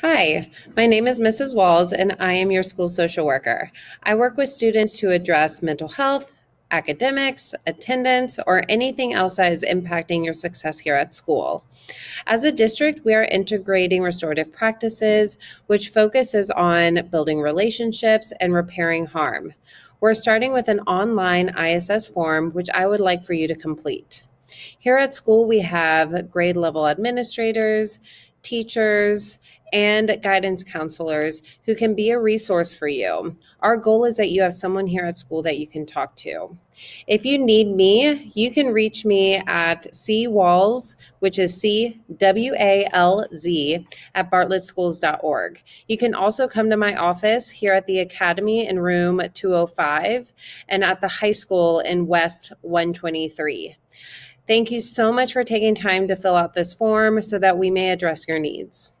Hi, my name is Mrs. Walz, and I am your school social worker. I work with students to address mental health, academics, attendance, or anything else that is impacting your success here at school. As a district, we are integrating restorative practices, which focuses on building relationships and repairing harm. We're starting with an online ISS form, which I would like for you to complete. Here at school, we have grade level administrators, teachers, and guidance counselors who can be a resource for you. Our goal is that you have someone here at school that you can talk to. If you need me, you can reach me at C Walz, which is C W A L Z, at bartlettschools.org. You can also come to my office here at the Academy in room 205 and at the high school in West 123. Thank you so much for taking time to fill out this form so that we may address your needs.